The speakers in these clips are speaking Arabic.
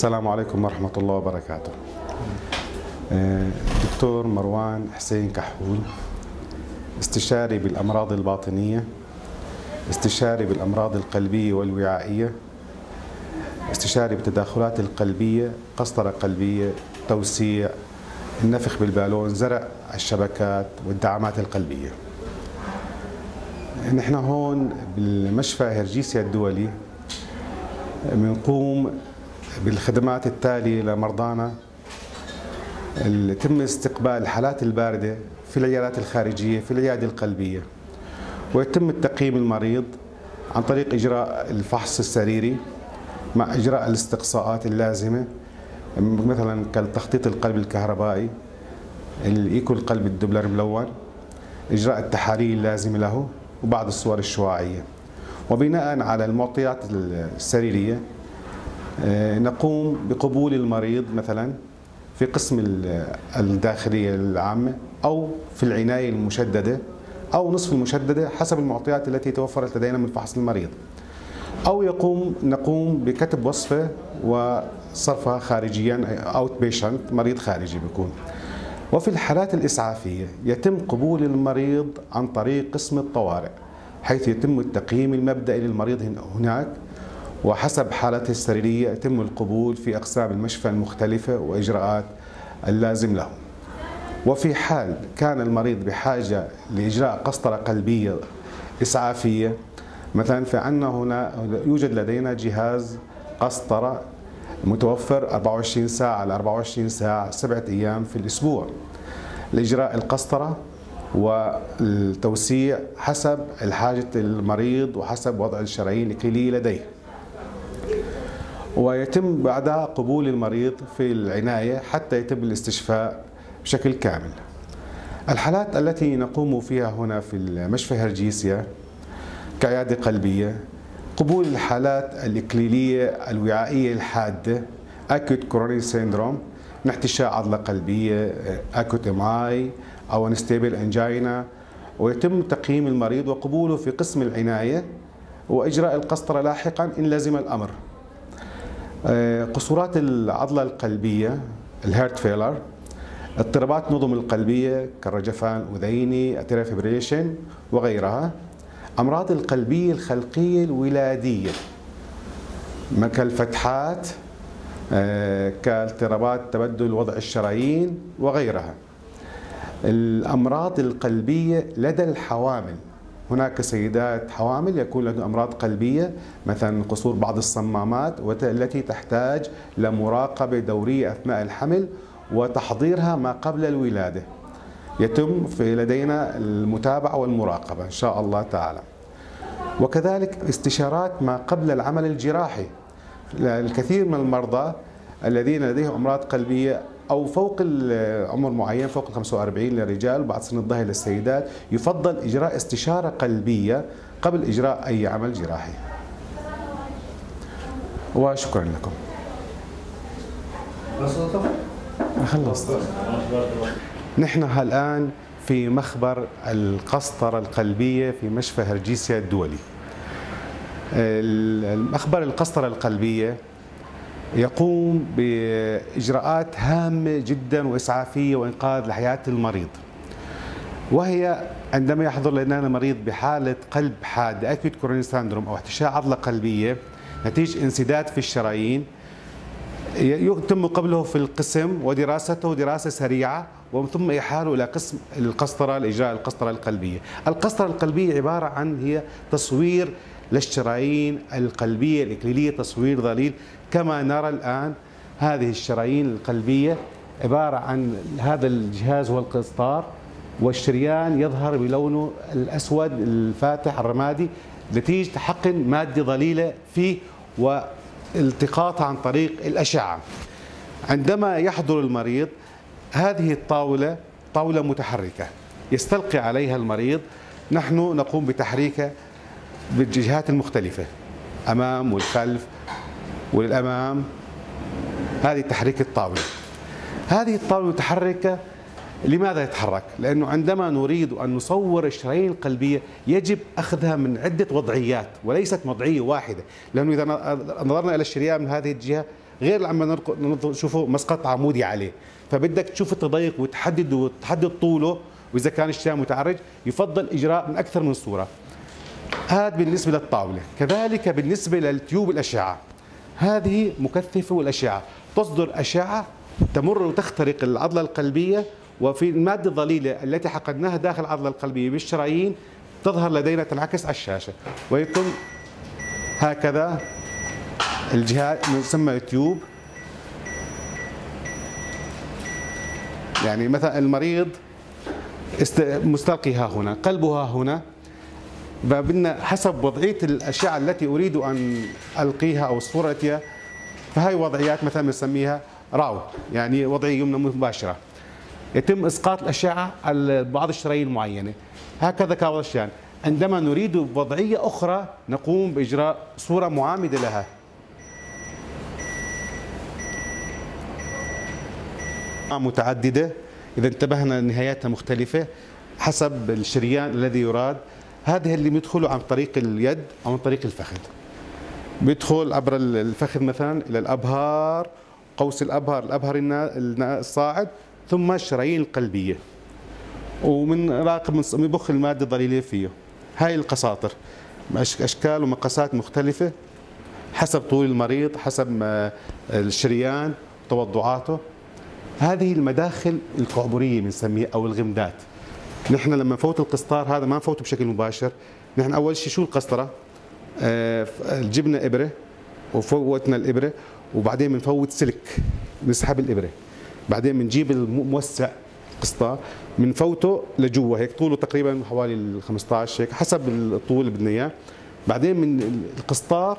السلام عليكم ورحمة الله وبركاته. آه، دكتور مروان حسين كحول استشاري بالأمراض الباطنية استشاري بالأمراض القلبية والوعائية استشاري بالتدخلات القلبية قسطرة قلبية توسيع النفخ بالبالون زرع الشبكات والدعامات القلبية. نحن هون بالمشفى هرجيسيا الدولي بنقوم بالخدمات التالية لمرضانا يتم استقبال الحالات الباردة في العيادات الخارجية في العيادة القلبية. ويتم التقييم المريض عن طريق إجراء الفحص السريري مع إجراء الاستقصاءات اللازمة مثلا كالتخطيط القلب الكهربائي الإيكو القلب الدبلر ملون إجراء التحاليل اللازمة له وبعض الصور الشعاعية وبناء على المعطيات السريرية نقوم بقبول المريض مثلا في قسم الداخلية العامة أو في العناية المشددة أو نصف المشددة حسب المعطيات التي توفرت لدينا من فحص المريض. أو يقوم نقوم بكتب وصفة وصرفها خارجيا أوت بيشنت مريض خارجي بيكون. وفي الحالات الإسعافية يتم قبول المريض عن طريق قسم الطوارئ حيث يتم التقييم المبدئي للمريض هناك وحسب حالته السريرية يتم القبول في أقسام المشفى المختلفة وإجراءات اللازم له وفي حال كان المريض بحاجة لإجراء قسطرة قلبية إسعافية مثلا فعندنا هنا يوجد لدينا جهاز قسطرة متوفر 24 ساعة على 24 ساعة سبعة أيام في الأسبوع. لإجراء القسطرة والتوسيع حسب الحاجة المريض وحسب وضع الشرايين الإكليلية لديه. ويتم بعدها قبول المريض في العناية حتى يتم الاستشفاء بشكل كامل. الحالات التي نقوم فيها هنا في المشفى هرجيسيا كعيادة قلبية قبول الحالات الإكليلية الوعائية الحادة acute coronary syndrome من احتشاء عضلة قلبية acute MI أو unstable angina ويتم تقييم المريض وقبوله في قسم العناية وإجراء القسطرة لاحقا إن لزم الأمر. قصورات العضلة القلبية ال heart failure اضطرابات نظم القلبية كالرجفان الأذيني ال atrial fibrillation وغيرها أمراض القلبية الخلقية الولادية كالفتحات آه، كاضطرابات تبدل وضع الشرايين وغيرها. الأمراض القلبية لدى الحوامل. هناك سيدات حوامل يكون لديهم أمراض قلبية مثلا قصور بعض الصمامات والتي تحتاج لمراقبة دورية أثناء الحمل وتحضيرها ما قبل الولادة. يتم في لدينا المتابعة والمراقبة إن شاء الله تعالى. وكذلك استشارات ما قبل العمل الجراحي. الكثير من المرضى الذين لديهم أمراض قلبية أو فوق عمر معين فوق ال 45 للرجال وبعد سن الظهر للسيدات يفضل إجراء استشارة قلبية قبل إجراء أي عمل جراحي. وشكرا لكم. خلصت. نحن الآن في مخبر القسطرة القلبية في مشفى هرجيسيا الدولي. المخبر القسطرة القلبية يقوم بإجراءات هامة جدا وإسعافية وإنقاذ لحياة المريض. وهي عندما يحضر لنا مريض بحالة قلب حاد أكيد كوروني ساندروم أو احتشاء عضلة قلبية نتيجة انسداد في الشرايين يتم قبله في القسم ودراسته دراسة سريعة ومن ثم إحاله إلى قسم القسطرة لإجراء القسطرة القلبية. القسطرة القلبية عبارة عن هي تصوير للشرايين القلبية الإكليلية تصوير ظليل. كما نرى الآن هذه الشرايين القلبية عبارة عن هذا الجهاز هو القسطار والشريان يظهر بلونه الأسود الفاتح الرمادي نتيجة حقن مادة ظليلة فيه والتقاطها عن طريق الأشعة. عندما يحضر المريض هذه الطاولة طاولة متحركة. يستلقي عليها المريض. نحن نقوم بتحريكها بالجهات المختلفة أمام والخلف وللأمام. هذه تحريك الطاولة. هذه الطاولة متحركة لماذا يتحرك؟ لأنه عندما نريد أن نصور الشرايين القلبية يجب أخذها من عدة وضعيات وليست وضعية واحدة. لأنه إذا نظرنا إلى الشريان من هذه الجهة غير لما نشوفه مسقط عمودي عليه. فبدك تشوف التضيق وتحدد وتحدد طوله وإذا كان الشريان متعرج يفضل إجراء من أكثر من صورة. هذا بالنسبة للطاولة كذلك بالنسبة للتيوب الأشعة. هذه مكثفه والاشعه تصدر أشعة تمر وتخترق العضلة القلبية وفي المادة الظليلة التي حقدناها داخل العضلة القلبية بالشرايين تظهر لدينا تنعكس على الشاشة. ويتم هكذا الجهاز يسمى التيوب يعني مثلا المريض مستلقي ها هنا قلبه ها هنا. فبدنا حسب وضعية الاشعه التي أريد أن ألقيها أو الصورة التي فهي وضعيات مثلا بنسميها راو يعني وضعية يمنى مباشرة. يتم إسقاط الاشعه على بعض الشرايين المعينة. هكذا كان الشان عندما نريد وضعية أخرى نقوم بإجراء صورة معامده لها. متعددة إذا انتبهنا نهاياتها مختلفة حسب الشريان الذي يراد. هذه اللي بيدخلوا عن طريق اليد أو عن طريق الفخذ. بيدخل عبر الفخذ مثلا إلى الأبهار قوس الابهر الابهر الصاعد ثم الشرايين القلبيه ومن راقب بخ المادة الضليليه فيه. هاي القساطر. أشكال ومقاسات مختلفة. حسب طول المريض حسب الشريان توضعاته. هذه المداخل القعبريه بنسميها أو الغمدات. نحن لما نفوت القسطار هذا ما نفوته بشكل مباشر. نحن أول شيء شو القسطرة؟ آه جبنا إبرة وفوتنا الإبرة وبعدين بنفوت سلك بنسحب الإبرة. بعدين بنجيب الموسع قسطار بنفوته لجوا هيك طوله تقريبا حوالي 15 هيك حسب الطول اللي بدنا إياه. بعدين من القسطار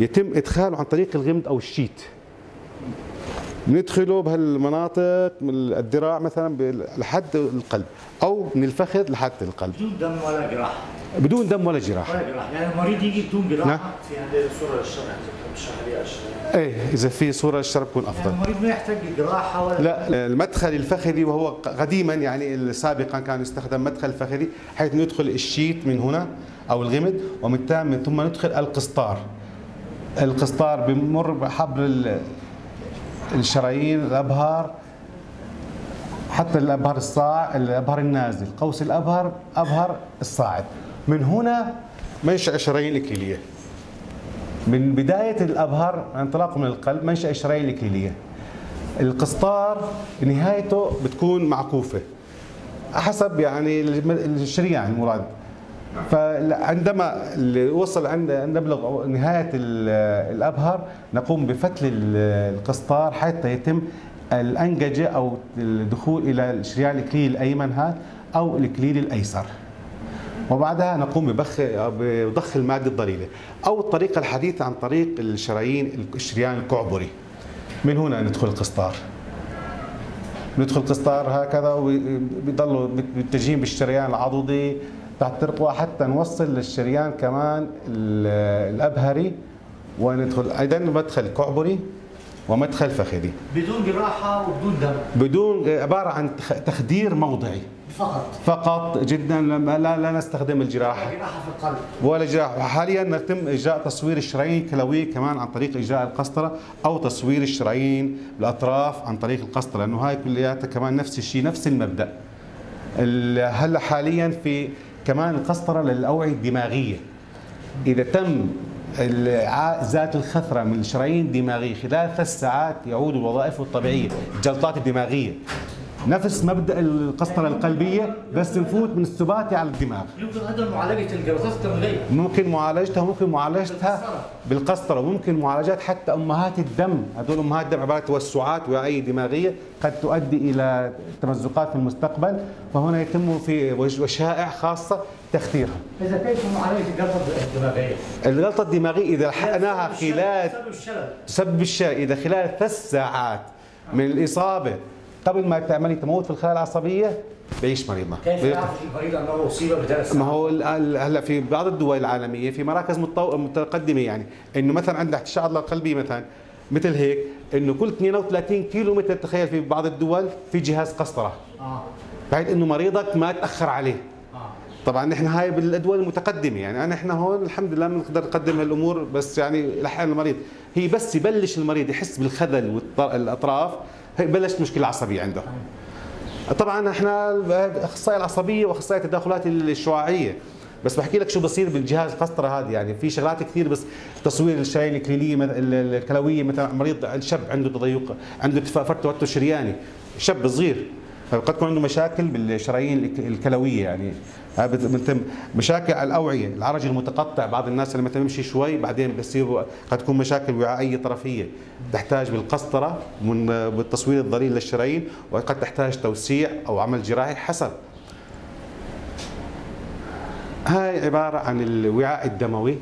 يتم إدخاله عن طريق الغمد أو الشيت. ندخله بهالمناطق من الذراع مثلا لحد القلب أو من الفخذ لحد القلب. بدون دم ولا جراحه بدون دم ولا جراحه ولا جراحه يعني المريض يجي بدون جراحه نعم. في عندنا صوره للشرح إيه إذا في صورة للشرب بكون أفضل. يعني المريض ما يحتاج جراحه ولا لا المدخل الفخذي وهو قديما يعني سابقا كان يستخدم مدخل فخذي حيث ندخل الشيت من هنا أو الغمد ومن ثم ندخل القسطار. القسطار بمر حبر الشرايين الأبهار حتى الابهر الصاع الابهر النازل. قوس الابهر ابهر الصاعد. من هنا منشا الشرايين الاكليليه من بداية الابهر انطلاقه من القلب منشا الشرايين الاكليليه القسطار نهايته بتكون معكوفة. حسب يعني الشريان المراد. فعندما وصل عند نبلغ نهاية الابهر نقوم بفتل القسطار حتى يتم الأنججة أو الدخول إلى الشريان الاكليل الأيمن هذا أو الاكليل الأيسر. وبعدها نقوم ببخ بضخ المادة الضليلة أو الطريقة الحديثه عن طريق الشرايين الشريان الكعبري من هنا ندخل القسطار. ندخل القسطار هكذا وبيضلوا متجهين بالشريان العضدي تحت ترقوة حتى نوصل للشريان كمان الأبهري وندخل. أيضا مدخل كعبري ومدخل فخذي. بدون جراحة وبدون دم. بدون عبارة عن تخدير موضعي. فقط. فقط جدا لا لا نستخدم الجراحة. ولا جراحة في القلب. ولا جراحة. حاليا نتم إجراء تصوير الشرايين الكلوية كمان عن طريق إجراء القسطرة أو تصوير الشرايين بالاطراف عن طريق القسطرة. لأنه هاي كلياتها كمان نفس الشيء نفس المبدأ. هلأ حاليا في كمان القسطرة للأوعية الدماغية. إذا تم ذات الخثرة من الشرايين الدماغية خلال ثلاث ساعات يعود لوظائفه الطبيعية الجلطات الدماغية. نفس مبدأ القسطرة القلبية بس نفوت من السباتي على الدماغ. يمكن أيضا معالجة الجلطات الدماغيه ممكن معالجتها ممكن معالجتها بالقسطرة وممكن معالجات حتى أمهات الدم. هذول أمهات الدم عبارة توسعات وعي دماغية قد تؤدي إلى تمزقات في المستقبل فهنا يتم في وشائع خاصة تختيرها إذا كيف معالجة الجلطة الدماغية؟ الجلطة الدماغية إذا لحقناها خلال تسبب الشلل تسبب الشلل إذا خلال ثلاث ساعات من الإصابة قبل ما تعملي تموت في الخلايا العصبية؟ بيعيش مريضنا. كيف يعرف المريض انه اصيب بثلاث ما هو هلا في بعض الدول العالمية في مراكز متقدمة يعني إنه مثلا عندك الشعر القلبي مثلا مثل هيك إنه كل 32 كيلو متر تخيل في بعض الدول في جهاز قسطرة. آه. بحيث إنه مريضك ما تأخر عليه. آه. طبعا نحن هاي بالادويه المتقدمة يعني انا إحنا هون الحمد لله بنقدر نقدم هالأمور بس يعني لحقنا المريض. هي بس يبلش المريض يحس بالخذل والاطراف هي بلشت مشكلة عصبية عنده طبعا إحنا اخصائي العصبية واخصائي التداخلات الشعاعية. بس بحكي لك شو بصير بالجهاز القسطرة هذه. يعني في شغلات كثير بس تصوير الشرايين الكليليه الكلوية مثلا مريض الشاب عنده تضيق عنده فرط توتر شرياني شاب صغير. قد تكون عنده مشاكل بالشرايين الك- الكلوية يعني. مشاكل على الأوعية. العرج المتقطع بعض الناس لما تمشي شوي بعدين بصير قد تكون مشاكل وعائية طرفية. تحتاج بالقسطرة من بالتصوير الضرير للشرايين وقد تحتاج توسيع أو عمل جراحي حسب. هاي عبارة عن الوعاء الدموي.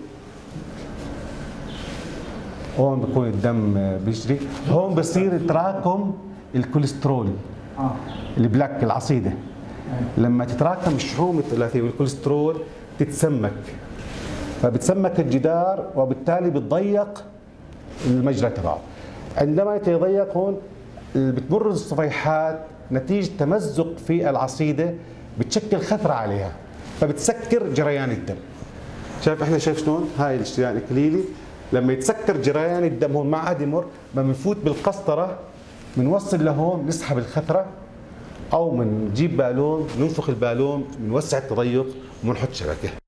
هون بكون الدم بيجري. هون بصير تراكم الكوليسترول ال plaque العصيدة. لما تتراكم الشحوم الثلاثية والكوليسترول تتسمك. فبتسمك الجدار وبالتالي بتضيق المجرى تبعه. عندما يتضيق هون بتمر الصفيحات نتيجة تمزق في العصيدة بتشكل خثرة عليها فبتسكر جريان الدم. شايف إحنا شايف شلون؟ هاي الشريان الكليلي. لما يتسكر جريان الدم هون ما عاد يمر ما بنفوت بالقسطرة بنوصل لهون نسحب الخثرة. أو بنجيب بالون ننفخ البالون بنوسع التضيق وبنحط شبكة.